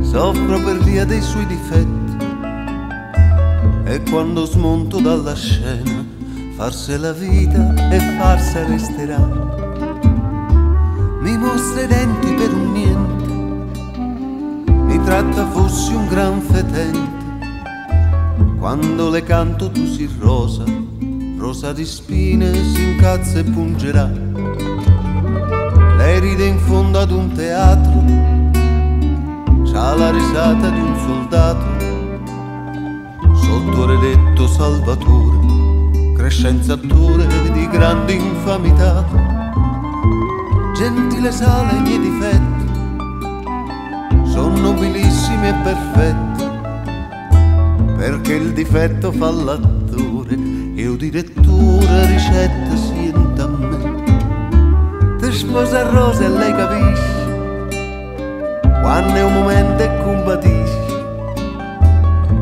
soffro per via dei suoi difetti. E quando smonto dalla scena farse la vita e farsi resterà mi mostra i denti per un niente. Mi tratta fossi un gran fetente. Quando le canto tu si rosa rosa di spine si incazza e pungerà ride in fondo ad un teatro c'ha la risata di un soldato sotto redetto Salvatore, crescenza attore di grande infamità. Gentile sale i miei difetti, sono nobilissimi e perfetti, perché il difetto fa l'attore e o direttore ricetta sienta a me. Sposa rosa e lei capisce quando è un momento e combatisci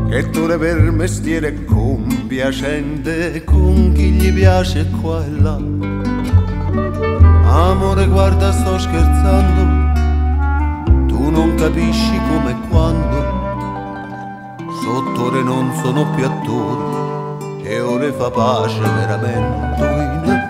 che tu per mestiere compiacente con chi gli piace qua e là amore guarda sto scherzando. Tu non capisci come e quando. Sotto ore non sono più attori e ore fa pace veramente